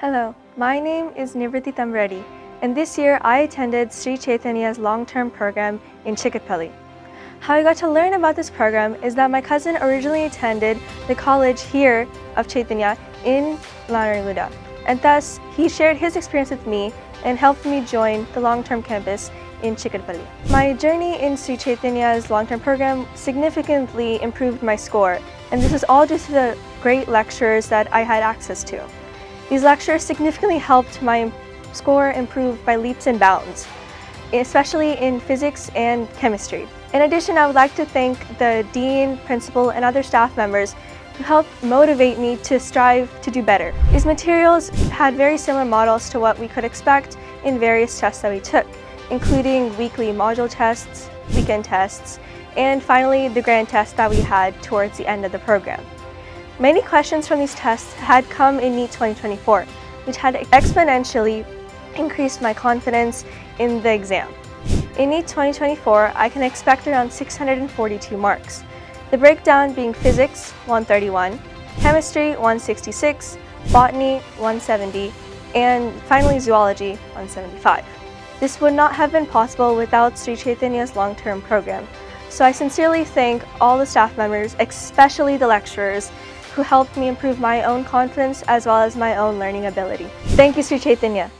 Hello, my name is Nivrithi Tamredi, and this year I attended Sri Chaitanya's long-term program in Chikkadpally. How I got to learn about this program is that my cousin originally attended the college here of Chaitanya in Narayanaguda, and thus he shared his experience with me and helped me join the long-term campus in Chikkadpally. My journey in Sri Chaitanya's long-term program significantly improved my score, and this is all due to the great lecturers that I had access to. These lectures significantly helped my score improve by leaps and bounds, especially in physics and chemistry. In addition, I would like to thank the dean, principal, and other staff members who helped motivate me to strive to do better. These materials had very similar models to what we could expect in various tests that we took, including weekly module tests, weekend tests, and finally the grand test that we had towards the end of the program. Many questions from these tests had come in NEET 2024, which had exponentially increased my confidence in the exam. In NEET 2024, I can expect around 642 marks, the breakdown being physics 131, chemistry 166, botany 170, and finally zoology 175. This would not have been possible without Sri Chaitanya's long-term program, so I sincerely thank all the staff members, especially the lecturers, who helped me improve my own confidence as well as my own learning ability. Thank you, Sri Chaitanya.